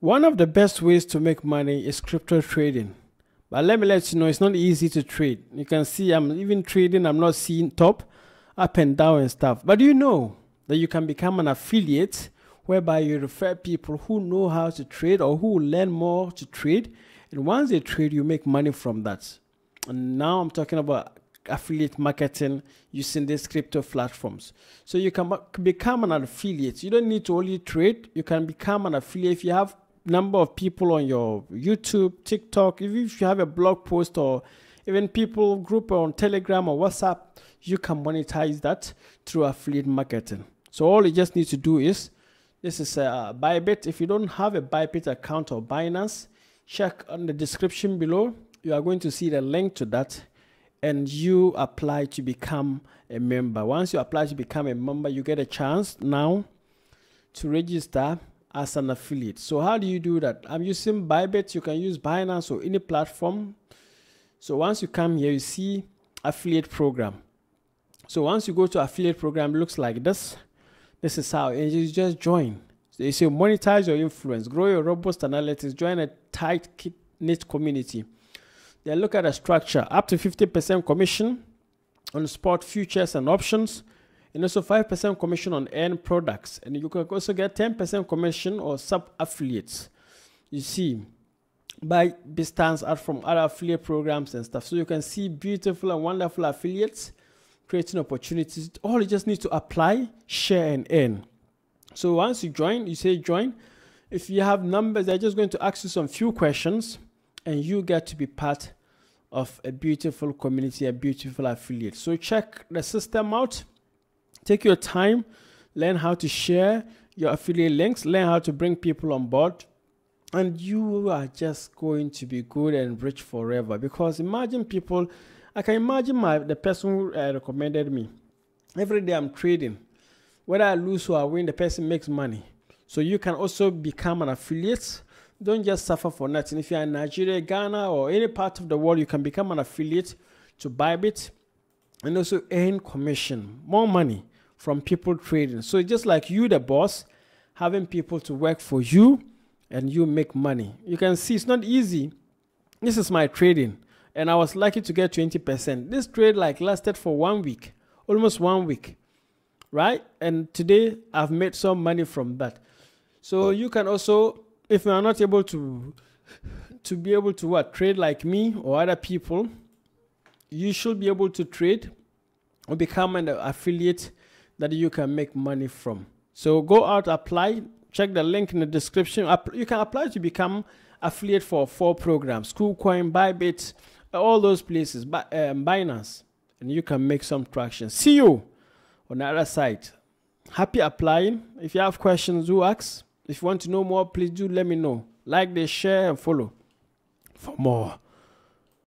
One of the best ways to make money is crypto trading. But let me let you know it's not easy to trade. You can see I'm even trading, I'm not seeing top, up and down and stuff. But you know that you can become an affiliate whereby you refer people who know how to trade or who learn more to trade? And once they trade, you make money from that. And now I'm talking about affiliate marketing using these crypto platforms. So you can become an affiliate. You don't need to only trade. You can become an affiliate if you have number of people on your YouTube, TikTok, if you have a blog post or even people group on Telegram or WhatsApp, you can monetize that through affiliate marketing. So all you just need to do is this is a Bybit. If you don't have a Bybit account or Binance, check on the description below. You are going to see the link to that and you apply to become a member. Once you apply to become a member, you get a chance now to register as an affiliate. So how do you do that? I'm using Bybit. You can use Binance or any platform. So once you come here, you see affiliate program. So once you go to affiliate program, looks like this. This is how, and you just join. So you say monetize your influence, grow your robust analytics, join a tight knit community. Then look at the structure, up to 50% commission on spot futures and options, and also 5% commission on end products. And you can also get 10% commission or sub affiliates. You see, by distance out from other affiliate programs and stuff. So you can see beautiful and wonderful affiliates creating opportunities. All you just need to apply, share, and earn. So once you join, you say join. If you have numbers, they're just going to ask you some few questions, and you get to be part of a beautiful community, a beautiful affiliate. So check the system out. Take your time, learn how to share your affiliate links, learn how to bring people on board, and you are just going to be good and rich forever. Because imagine people, I can imagine my the person who uh, recommended me. Every day I'm trading, whether I lose or I win, the person makes money. So you can also become an affiliate. Don't just suffer for nothing. If you're in Nigeria, Ghana, or any part of the world, you can become an affiliate to buy Bybit and also earn commission, more money from people trading. So just like you, the boss, having people to work for you and you make money. You can see it's not easy. This is my trading. And I was lucky to get 20%. This trade like lasted for one week, almost one week. Right? And today I've made some money from that. So you can also, if you are not able to to be able to what trade like me or other people, you should be able to trade or become an affiliate that you can make money from. So go out, apply, check the link in the description. You can apply to become affiliate for four programs: KuCoin, Bybit, all those places, um, Binance, and you can make some traction. See you on the other side. Happy applying. If you have questions, do ask. If you want to know more, please do let me know. Like, this, share, and follow for more.